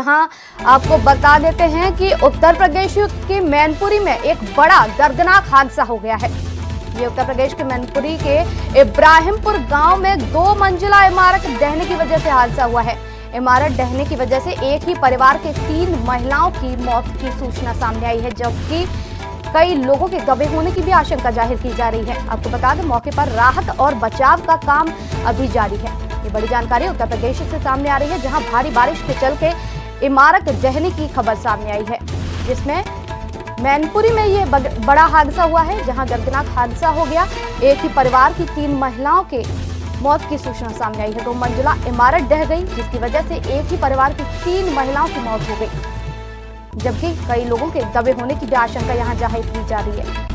यहाँ आपको बता देते हैं कि उत्तर प्रदेश के मैनपुरी में एक बड़ा दर्दनाक हादसा हो गया है। ये उत्तर प्रदेश के मैनपुरी के इब्राहिमपुर गाँव में दो मंजिला इमारत ढहने की वजह से हादसा हुआ है। इमारत ढहने की वजह से एक ही परिवार के तीन महिलाओं की मौत की सूचना सामने आई है, जबकि कई लोगों के दबे होने की भी आशंका ज़ाहिर की जा रही है। आपको बता दें, मौके पर राहत और बचाव का काम अभी जारी है। ये बड़ी जानकारी उत्तर प्रदेश से सामने आ रही है, जहाँ भारी बारिश के चलते इमारत ढहने की खबर सामने आई है, जिसमें मैनपुरी में ये बड़ा हादसा हुआ है, जहाँ दर्दनाक हादसा हो गया। एक ही परिवार की तीन महिलाओं के मौत की सूचना सामने आई है। दो मंजिला इमारत ढह गई, जिसकी वजह से एक ही परिवार की तीन महिलाओं की मौत हो गई, जबकि कई लोगों के दबे होने की भी आशंका यहाँ ज़ाहिर की जा रही है।